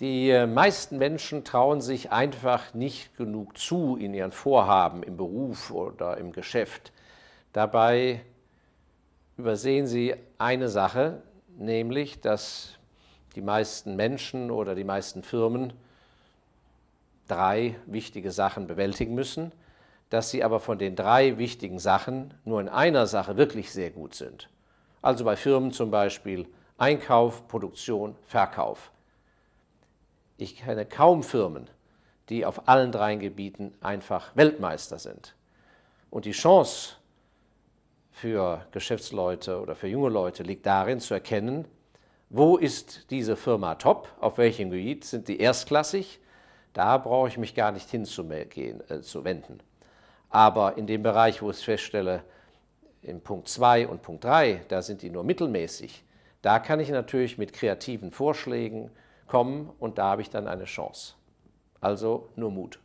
Die äh, meisten Menschen trauen sich einfach nicht genug zu in ihren Vorhaben im Beruf oder im Geschäft. Dabei übersehen sie eine Sache, nämlich dass die meisten Menschen oder die meisten Firmen drei wichtige Sachen bewältigen müssen, dass sie aber von den drei wichtigen Sachen nur in einer Sache wirklich sehr gut sind. Also bei Firmen zum Beispiel Einkauf, Produktion, Verkauf. Ich kenne kaum Firmen, die auf allen drei Gebieten einfach Weltmeister sind. Und die Chance für Geschäftsleute oder für junge Leute liegt darin zu erkennen, wo ist diese Firma top, auf welchem Gebiet sind die erstklassig, da brauche ich mich gar nicht hinzugehen, äh. Aber in dem Bereich, wo ich feststelle, in Punkt 2 und Punkt 3, da sind die nur mittelmäßig, da kann ich natürlich mit kreativen Vorschlägen kommen und da habe ich dann eine Chance. Also nur Mut.